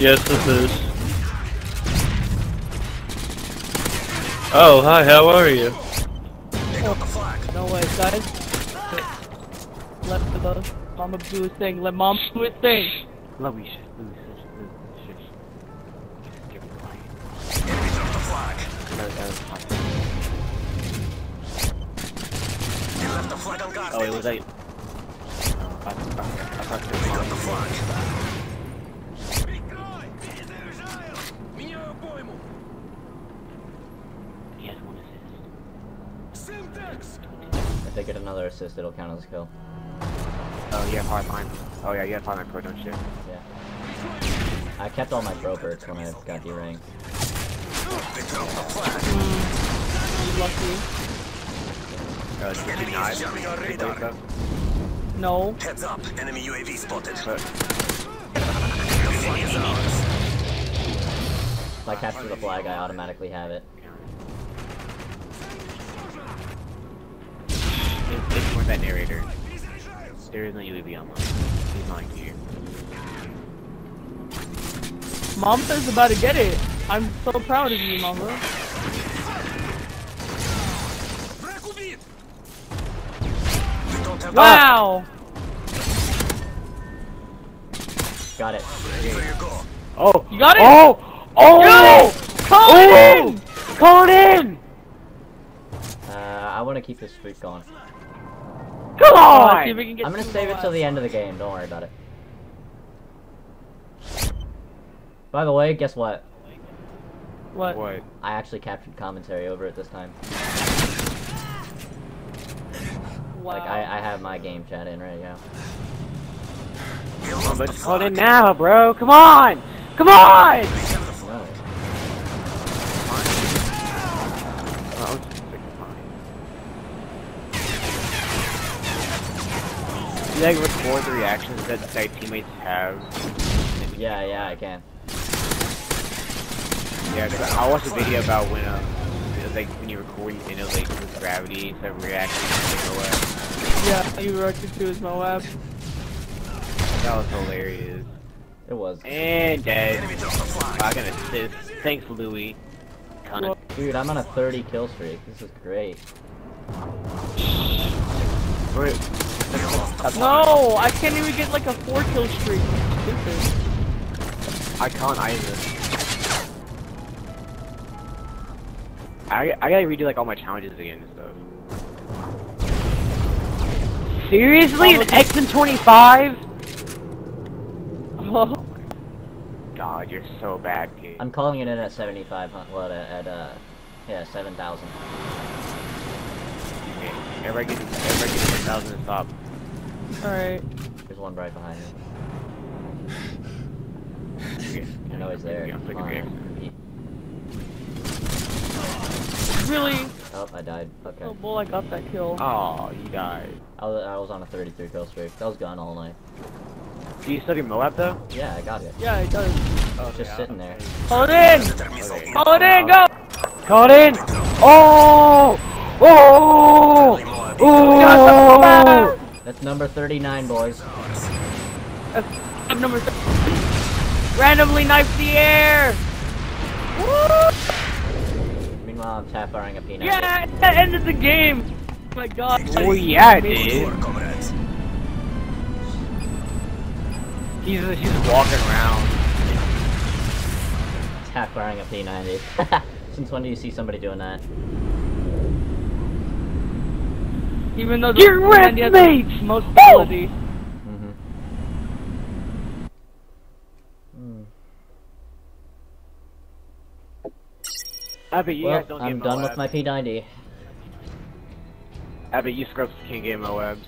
Yes, this is. Oh, hi, how are you? No way, guys. Left the mama do a thing. Let mom do a thing. Let me shit. Let me shit. Let me shit. Give me quiet. Enemies off the flag. No, that was possible. You left the flag on guard. Oh, it was eight. Uh, I, I, I, I, I, I, I, I, I, I, I, I, If they get another assist, it'll count as a kill. Oh, you have hardline. Oh yeah, you have hardline pro, don't you? Yeah. I kept all my pro perks when I got deranked. They dropped the flag. You lucky. Uh, did you Enemy not? is jamming our Did they radar. go? No. Heads up, enemy UAV spotted. But The flag. If I capture the flag, I automatically have it. ignore that narrator. There is no UAV online. He's lying to you. Mamba's about to get it. I'm so proud of you, Mama. Wow! Got it. Oh! You got it? Oh! Oh! Got it! Call oh! it in! Call it in! I want to keep this streak going. Come let's see if on! we can get I'm gonna two save it till the end of the game. Don't worry about it. By the way, guess what? What? What? I actually captured commentary over it this time. Wow. Like, I, I have my game chat in right now. We Come on, lost the it now, bro! Come on! Come on! We have the flag. No. Oh, I was just like, fine. You like record the reactions that that teammates have. Yeah, yeah, I can. Yeah, 'cause I watched a video about when um, it was like when you record, you know, like with gravity, so reaction to away. Yeah, you reacted to his Moab. That was hilarious. It was. And dead. Enemy dropped the flag. I can assist. Thanks, Louis. Cunt. Dude, I'm on a 30 kill streak. This is great. Wait, No, I can't even get like a four kill streak. Stupid. I can't either. I I gotta redo like all my challenges again and stuff. Seriously, an X and twenty five? Oh, God, you're so bad, kid. I'm calling it in at 75. huh? What at, at uh, yeah, 7,000. Okay, Everybody get everybody get ten thousand and stop. alright. There's one right behind me. Okay, I know he's there. I'm Come clicking on. Really? Oh, I died. Okay. Oh, well, I got that kill. Oh, you died. I was, I was on a 33 kill streak. That was gone all night. Do you still get Moab though? Yeah, I got it. Yeah, it does. Oh, Just sitting there. Call it in! Predator Okay. Call it in, go! Call it in! Oh! Oh! Friendly Oh! That's number 39, boys. That's number th Randomly knife the air! Woo! Meanwhile, I'm tap firing a P90. Yeah, that ended the game! Oh my god. Oh yeah, it Good did. work, comrades. He's he's walking around. Tap firing a P90. Since when do you see somebody doing that? Even though the Get with Randy has the most ability. Hmm. I bet you Well, guys don't I'm get done Moab. with my P90. I bet you scrubs can't get Moabs.